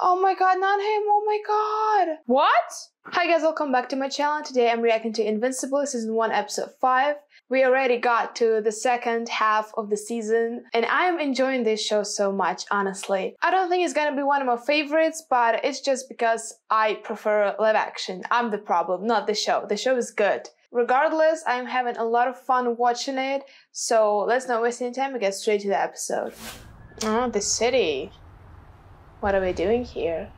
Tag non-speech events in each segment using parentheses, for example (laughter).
Oh my god, not him. Oh my god. What? Hi guys, welcome back to my channel. Today I'm reacting to Invincible season 1 episode 5. We already got to the second half of the season and I'm enjoying this show so much, honestly. I don't think it's gonna be one of my favorites, but it's just because I prefer live action. I'm the problem, not the show. The show is good. Regardless, I'm having a lot of fun watching it, so let's not waste any time and get straight to the episode. Oh, the city. What are we doing here?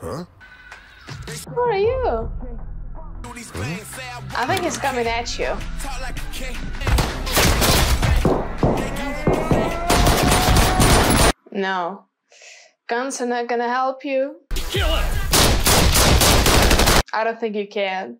Huh? Who are you? I think he's coming at you. No. Guns are not gonna help you. I don't think you can.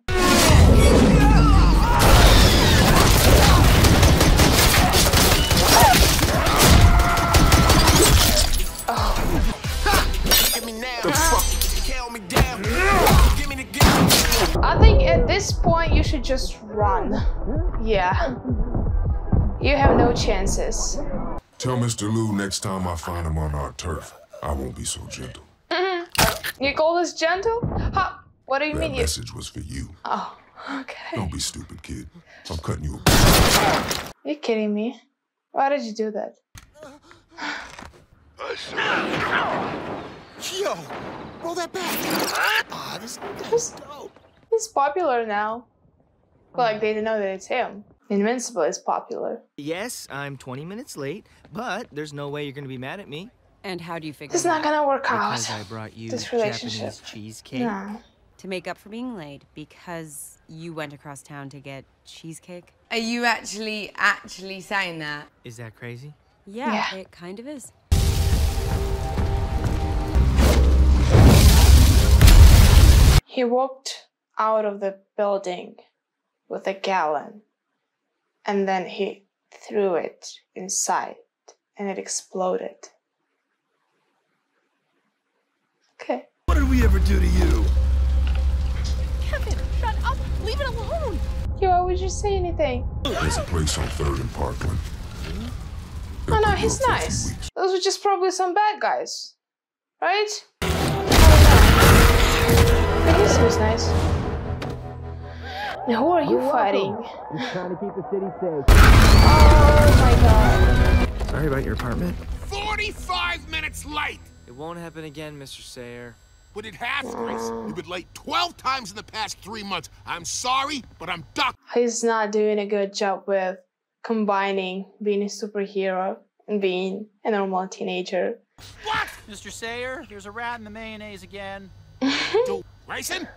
At this point you should just run. Yeah. You have no chances. Tell Mr. Lou next time I find him on our turf, I won't be so gentle. Mm -hmm. You call this gentle? Huh? What do you That mean you... message was for you. Oh, okay. Don't be stupid, kid. I'm cutting you a You're kidding me. Why did you do that? Yo, roll that back. Ah, this He's, dope. He's popular now. But like they didn't know that it's him. Invincible is popular. Yes, I'm 20 minutes late, but there's no way you're gonna be mad at me And how do you figure It's not gonna work out. because I brought you this relationship. Japanese cheesecake. No. To make up for being late because you went across town to get cheesecake? Are you actually actually saying that? Is that crazy? Yeah, Yeah. it kind of is. He walked out of the building with a gallon and then he threw it inside and it exploded. Okay. What did we ever do to you? Kevin, shut up! Leave it alone! Yo, why would you say anything? There's a place on 3rd and Parkland. Oh no, They'll put you he's up for a few nice. Those were just probably some bad guys. Right? Who are you fighting? Just trying to keep the city safe. Oh my god. Sorry about your apartment. 45 minutes late! It won't happen again, Mr. Sayer. But it has, Grace. You've been late 12 times in the past three months. I'm sorry, but I'm duck. He's not doing a good job with combining being a superhero and being a normal teenager. What? Mr. Sayer, there's a rat in the mayonnaise again. (laughs) Do Grayson?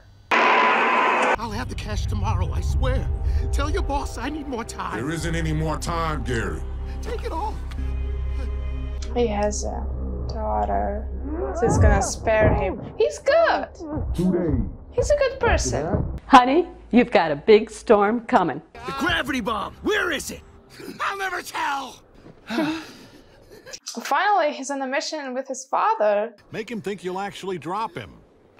I'll have the cash tomorrow, I swear. Tell your boss I need more time. There isn't any more time, Gary. Take it all. He has a daughter. So he's gonna spare him. He's good. Two days. He's a good person. Honey, you've got a big storm coming. The gravity bomb. Where is it? I'll never tell. Finally, he's on a mission with his father. Make him think you'll actually drop him.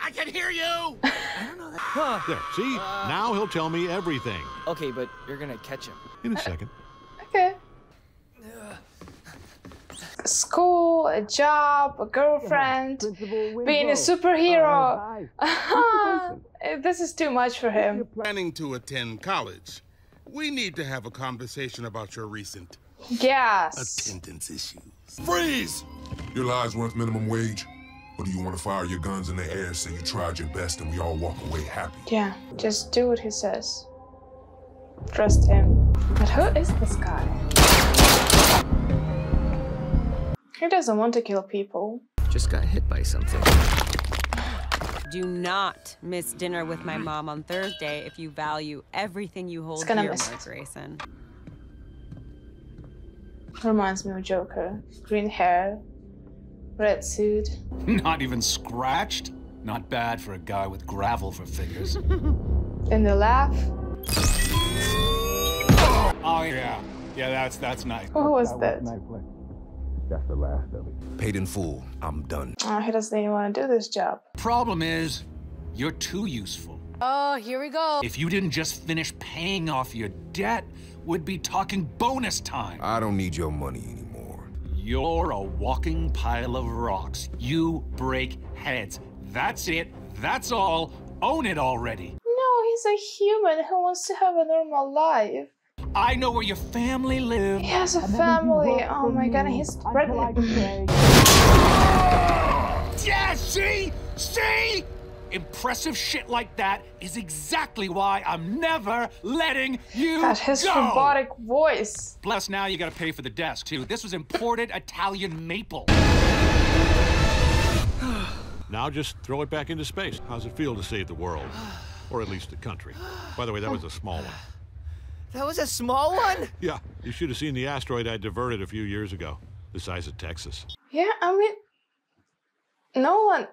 I can hear you. I don't know that. Huh. There, see? now he'll tell me everything. Okay, but you're gonna catch him. In a second. (laughs) Okay. School, a job, a girlfriend, being a superhero. (laughs) this is too much for him. planning to attend college, we need to have a conversation about your recent Yes. attendance issues. Freeze! Your lives worth minimum wage? Or do you want to fire your guns in the air, say you tried your best, and we all walk away happy? Yeah, just do what he says. Trust him. But who is this guy? He doesn't want to kill people. Just got hit by something. Do not miss dinner with my mom on Thursday if you value everything you hold gonna dear, miss Mark Grayson. Reminds me of Joker. Green hair, red suit. (laughs) Not even scratched? Not bad for a guy with gravel for fingers. (laughs) And the laugh. oh yeah. Yeah, that's that's nice. Who was that? That's the last of it. Paid in full. I'm done. Oh, he doesn't even want to do this job. Problem is, you're too useful. Oh, here we go. If you didn't just finish paying off your debt, we'd be talking bonus time. I don't need your money anymore. You're a walking pile of rocks. You break heads. That's it. That's all. Own it already. No, he's a human who wants to have a normal life. I know where your family lives. He has a family. Oh my god, he's pregnant. (laughs) Yeah, see? See? Impressive shit like that is exactly why I'm never letting you God, his go. robotic voice. Plus, now you gotta pay for the desk, too. This was imported Italian maple. (sighs) Now just throw it back into space. How's it feel to save the world? (sighs) Or at least the country. By the way, that was a small one. (sighs) That was a small one? Yeah, you should have seen the asteroid I diverted a few years ago. The size of Texas. Yeah, I mean, no one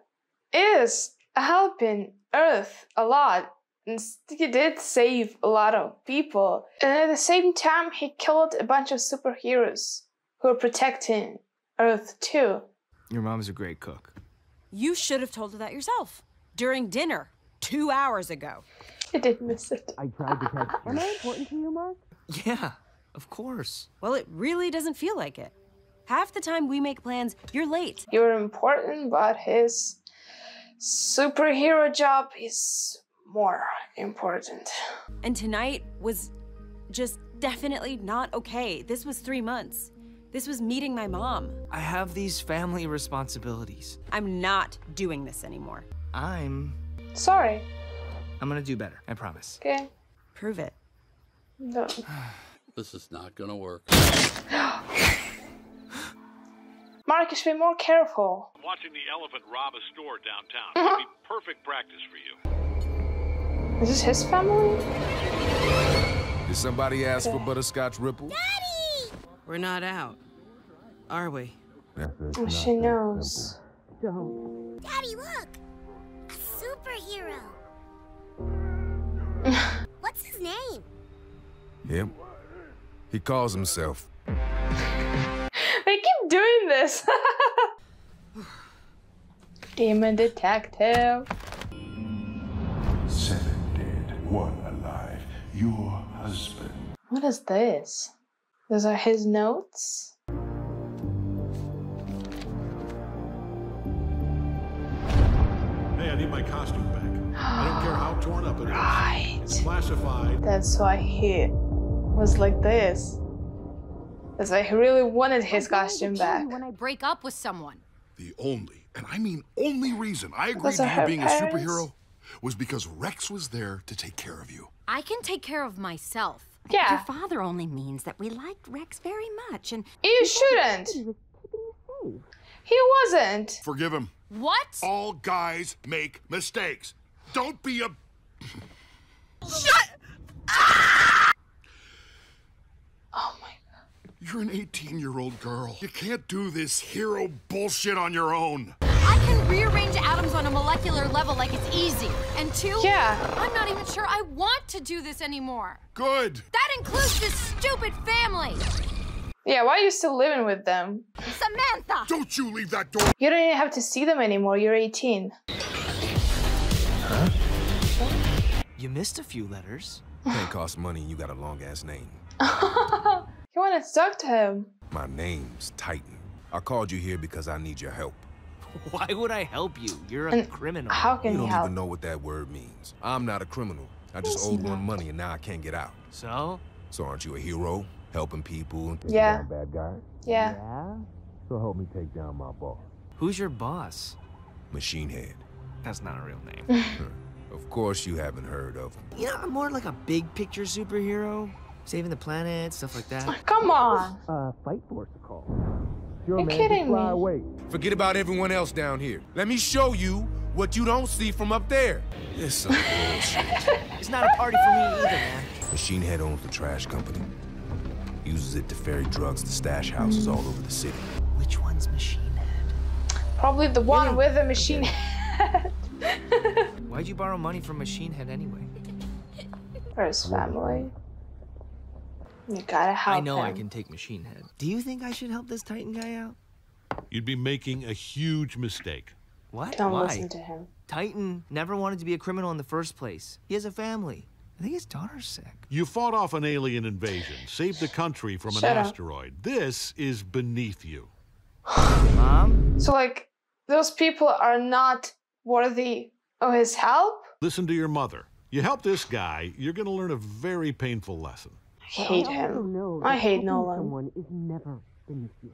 is helping Earth a lot. And he did save a lot of people. And at the same time, he killed a bunch of superheroes who are protecting Earth too. Your mom's a great cook. You should have told her that yourself during dinner two hours ago. I did miss it. I tried to catch (laughs) Am I important to you, Mark? Yeah, of course. Well, it really doesn't feel like it. Half the time we make plans, you're late. You're important, but his superhero job is more important. And tonight was just definitely not okay. This was three months. This was meeting my mom. I have these family responsibilities. I'm not doing this anymore. I'm. Sorry. I'm gonna do better. I promise. Okay. Prove it. No. This is not gonna work. Mark, you should be more careful. Watching the elephant rob a store downtown (laughs) would be perfect practice for you. Is this his family? Did somebody ask for butterscotch ripple? Daddy! We're not out, are we? Oh, she knows. Don't. Daddy, look! A superhero! (laughs) What's his name? Him? He calls himself. They keep doing this. (laughs) Demon detective. Seven dead, one alive. Your husband. What is this? Those are his notes. Hey, I need my costume back. I don't care how torn up it is. (gasps) Right. It's classified. That's why he was like this. That's why he really wanted his costume back. When I break up with someone. The only, and I mean only reason I agreed to you her being a superhero was because Rex was there to take care of you. I can take care of myself. Yeah. Your father only means that we liked Rex very much and You shouldn't. He wasn't. Forgive him. What? All guys make mistakes. Don't be a. Shut! Ah! (laughs) Oh my You're an 18 year old girl. You can't do this hero bullshit on your own. I can rearrange atoms on a molecular level like it's easy. And two, Yeah. I'm not even sure I want to do this anymore. Good. That includes this stupid family. Yeah, why are you still living with them? Samantha! Don't you leave that door. You don't even have to see them anymore. You're 18. You missed a few letters. Can't cost money you got a long ass name. (laughs) You want to talk to him? My name's Titan. I called you here because I need your help. (laughs) Why would I help you? You're a And criminal. How can You can he don't help? even know what that word means. I'm not a criminal. I just owed you one money and now I can't get out. So? So aren't you a hero? Helping people and taking Yeah. down bad guys? Yeah. So help me take down my boss. Who's your boss? Machine Head. That's not a real name. (laughs) Of course you haven't heard of him. you know, I'm more like a big picture superhero. Saving the planet, stuff like that. (laughs) Come on. Uh, Fight Force a call. You're kidding me. Forget about everyone else down here. Let me show you what you don't see from up there. It's some bullshit. (laughs) It's not a party for me either, man. Machine Head owns the trash company. Uses it to ferry drugs to stash houses all over the city. Which one's Machine Head? Probably the one with the machine head. (laughs) Why'd you borrow money from Machine Head anyway? For his family. You gotta help I know I can take Machine Head. Do you think I should help this Titan guy out? You'd be making a huge mistake. What? Don't Why? listen to him. Titan never wanted to be a criminal in the first place. He has a family. I think his daughter's sick. You fought off an alien invasion, saved the country from an Shut up. asteroid. This is beneath you. Mom? So, like, those people are not worthy of his help? Listen to your mother. You help this guy, you're going to learn a very painful lesson. I hate him. I hate Nolan. Someone is never beneath you.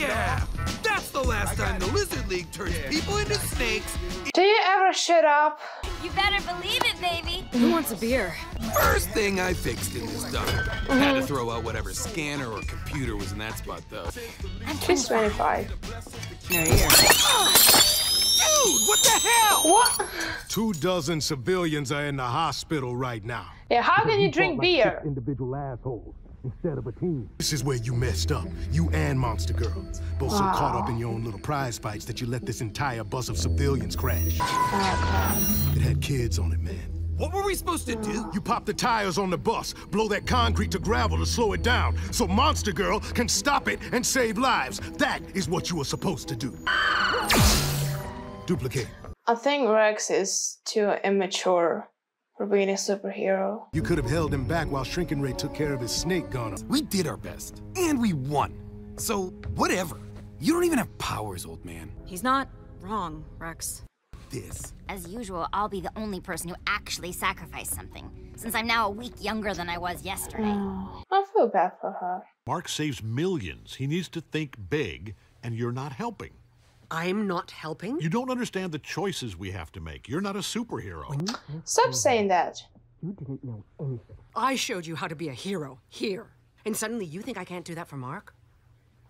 Yeah! That's the last time the Lizard League turns people into snakes. Do you ever shut up? You better believe it, baby. Who wants a beer? First thing I fixed in this dump. Had to throw out whatever scanner or computer was in that spot, though. I'm 25. There you go. Dude, what the hell? What? Two dozen civilians are in the hospital right now. Yeah, how can you drink beer? Individual assholes instead of a team. This is where you messed up. You and Monster Girl. Both so caught up in your own little prize fights that you let this entire bus of civilians crash. Oh, It had kids on it, man. What were we supposed to do? You pop the tires on the bus, blow that concrete to gravel to slow it down, so Monster Girl can stop it and save lives. That is what you were supposed to do. Dupli-Kate. I think Rex is too immature for being a superhero. You could have held him back while Shrinking Rae took care of his snake gunner. We did our best, and we won. So, whatever. You don't even have powers, old man. He's not wrong, Rex. This. As usual, I'll be the only person who actually sacrificed something, since I'm now a week younger than I was yesterday. Oh, I feel bad for her. Mark saves millions. He needs to think big, and you're not helping. I'm not helping? You don't understand the choices we have to make. You're not a superhero. Stop saying that. You didn't know anything. I showed you how to be a hero here. And suddenly you think I can't do that for Mark?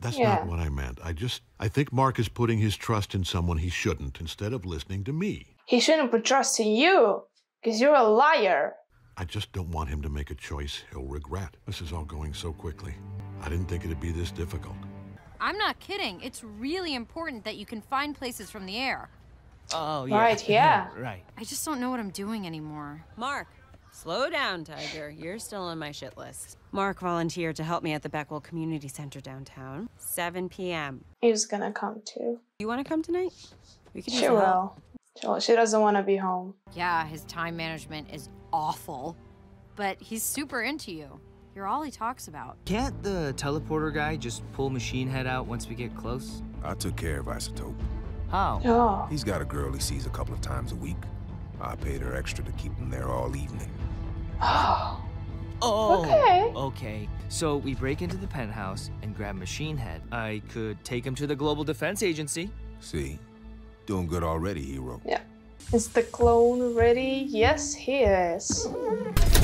That's Yeah. not what I meant. I just, I think Mark is putting his trust in someone he shouldn't instead of listening to me. He shouldn't put trust in you, because you're a liar. I just don't want him to make a choice he'll regret. This is all going so quickly. I didn't think it'd be this difficult. I'm not kidding. It's really important that you can find places from the air. Oh, yeah. Right, (laughs) yeah. right. I just don't know what I'm doing anymore. Mark, slow down, Tiger. You're still on my shit list. Mark volunteered to help me at the Beckwell Community Center downtown. 7 p.m. He's gonna come too. You want to come tonight? We could use She the help. will. She, she doesn't want to be home. Yeah, his time management is awful, but he's super into you. You're all he talks about. Can't the teleporter guy just pull Machine Head out once we get close? I took care of Isotope. How? Oh. He's got a girl he sees a couple of times a week. I paid her extra to keep him there all evening. Oh. (gasps) Oh. Okay. Okay. So we break into the penthouse and grab Machine Head. I could take him to the Global Defense Agency. See? Doing good already, hero. Yeah. Is the clone ready? Yes, he is.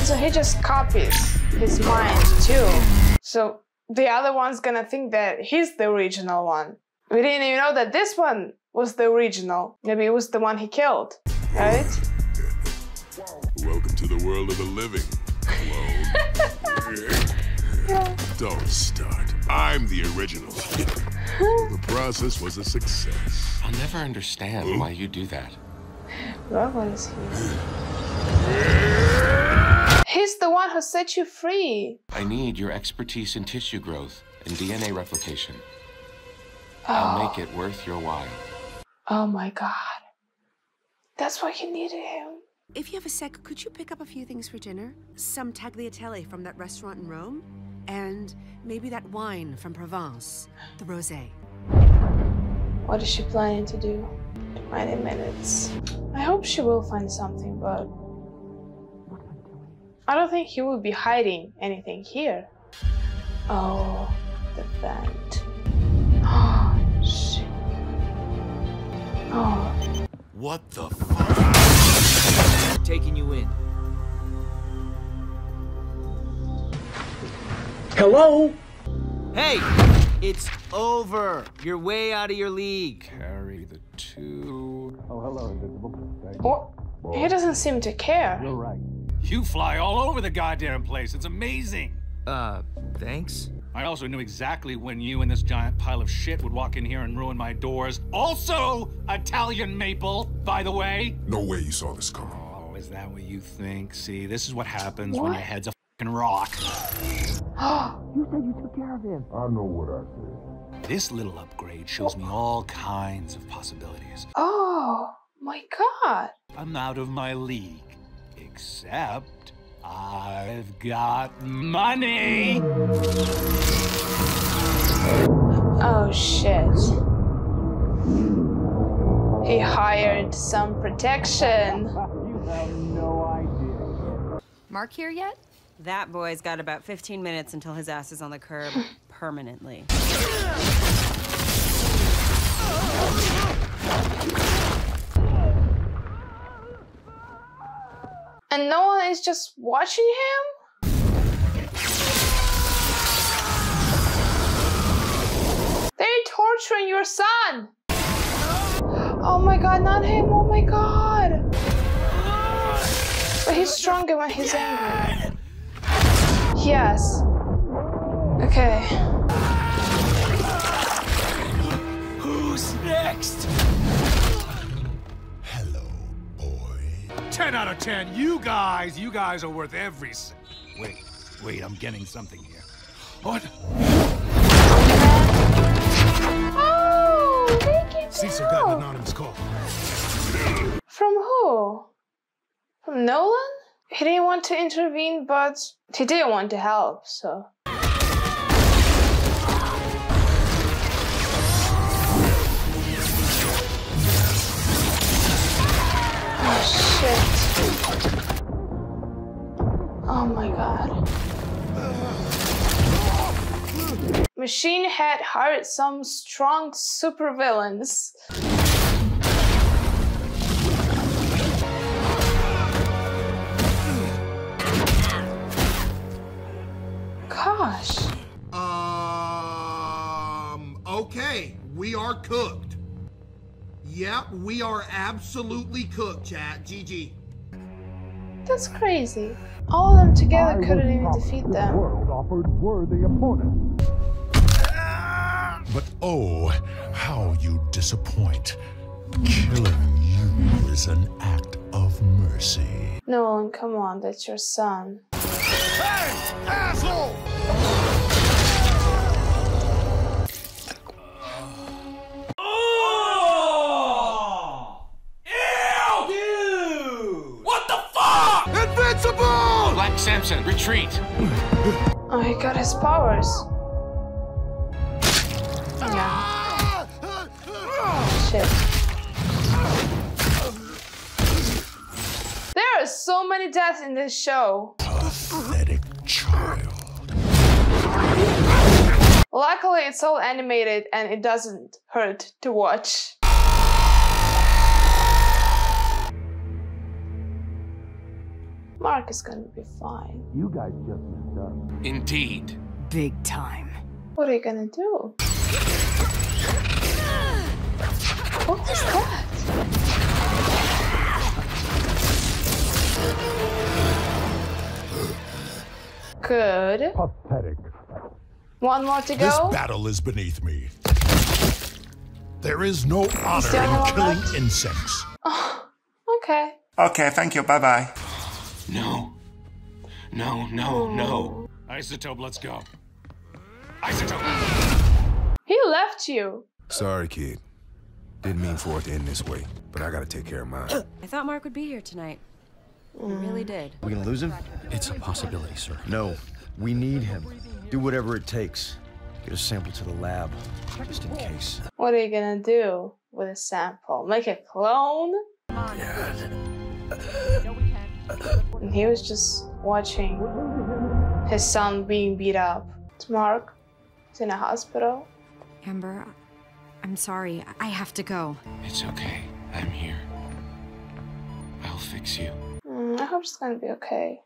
So he just copies his mind too. So the other one's gonna think that he's the original one. We didn't even know that this one was the original. Maybe it was the one he killed, right? Welcome to the world of the living. Hello. (laughs) Don't start. I'm the original. (laughs) the process was a success. I'll never understand why you do that. Well, what is he? He's the one who set you free. I need your expertise in tissue growth and DNA replication. I'll oh. make it worth your while. Oh my god. That's why you needed him. If you have a sec, could you pick up a few things for dinner? Some tagliatelle from that restaurant in Rome? And maybe that wine from Provence, the rosé. What is she planning to do? 20 minutes. I hope she will find something, but I don't think he will be hiding anything here. Oh, the vent. Oh, (gasps) shit. Oh, What the fuck? Taking you in. Hello? Hey! It's over. You're way out of your league. Carry the two. Oh, hello, Invincible. Thank what? He doesn't seem to care. You're right. You fly all over the goddamn place. It's amazing. Uh, thanks. I also knew exactly when you and this giant pile of shit would walk in here and ruin my doors. Also, Italian maple, by the way. No way you saw this coming. Oh, is that what you think? See, this is what happens when What? your head's a fucking rock. (gasps) You said you took care of him. I know what I said. This little upgrade shows me all kinds of possibilities. Oh, My god. I'm out of my league. Except I've got money. Oh shit. He hired some protection. you have no idea. Mark here yet? That boy's got about 15 minutes until his ass is on the curb (gasps) permanently. And no one is just watching him? They're torturing your son! Oh my god, not him, oh my god! But he's stronger when he's angry. Yes. Okay. Who's next? Hello, boy. 10 out of 10. You guys, you guys are worth every cent. Wait, wait, I'm getting something here. What? Oh, they can Cecil got an anonymous call. From who? From Nolan? He didn't want to intervene, but he didn't want to help, so. Oh shit. Oh my god. Machine Head hired some strong supervillains. Gosh. Um, okay, we are cooked. Yep, we are absolutely cooked, chat. GG. That's crazy. All of them together couldn't even defeat them. World offered worthy opponents. But oh, how you disappoint. Killing you is an act of mercy. Nolan, come on, that's your son. Hey, asshole! Retreat. Oh, he got his powers. Yeah. Shit. There are so many deaths in this show. Pathetic child. Luckily, it's all animated and it doesn't hurt to watch. Mark is gonna be fine. You guys just messed up. Indeed. Big time. What are you gonna do? What was that? Good. Pathetic. One more to go. This battle is beneath me. There is no honor the only in killing left? insects. Oh, okay. Okay, thank you. Bye bye. No. No, no, no. Isotope, let's go. Isotope! He left you. Sorry, kid. Didn't mean for it to end this way, but I gotta take care of mine. I thought Mark would be here tonight. I really did. We gonna lose him? It's a possibility, sir. No. We need him. Do whatever it takes. Get a sample to the lab, just in case. What are you gonna do with a sample? Make a clone? And he was just watching his son being beat up. It's Mark. He's in a hospital. Amber, I'm sorry. I have to go. It's okay. I'm here. I'll fix you. Mm, I hope she's gonna be okay.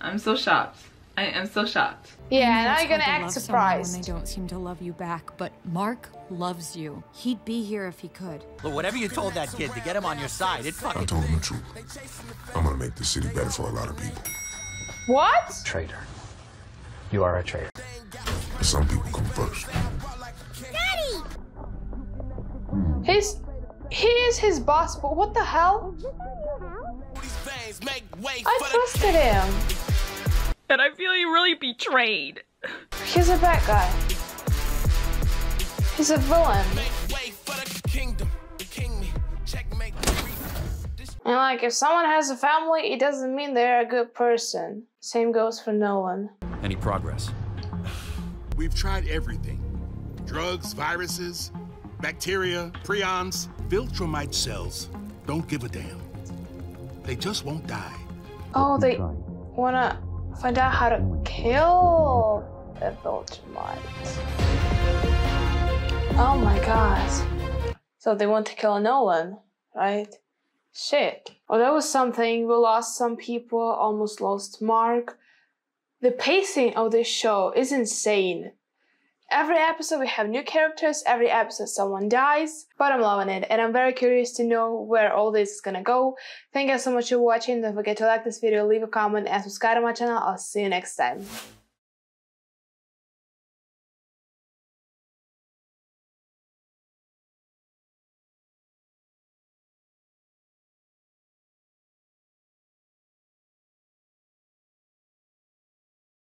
I'm so shocked. I am so shocked. Yeah, I know now you're gonna hard to act surprised. When they don't seem to love you back, but Mark loves you. He'd be here if he could. Look, whatever you told that kid to get him on your side, it fucking. I told him the truth. I'm gonna make this city better for a lot of people. What? Traitor. You are a traitor. Some people come first. Daddy. His he is his boss, but what the hell? I trusted him. And I feel you really betrayed. He's a bad guy. He's a villain. And like, if someone has a family, it doesn't mean they're a good person. Same goes for Nolan. Any progress? We've tried everything drugs, viruses, bacteria, prions, Viltrumite cells. Don't give a damn. They just won't die. Oh, they wanna find out how to kill the Viltrumite. Oh my god. So they want to kill Nolan, right? Shit. Oh, that was something. We lost some people, almost lost Mark. The pacing of this show is insane. Every episode we have new characters, every episode someone dies, but I'm loving it and I'm very curious to know where all this is gonna go. Thank you so much for watching, don't forget to like this video, leave a comment and subscribe to my channel, I'll see you next time.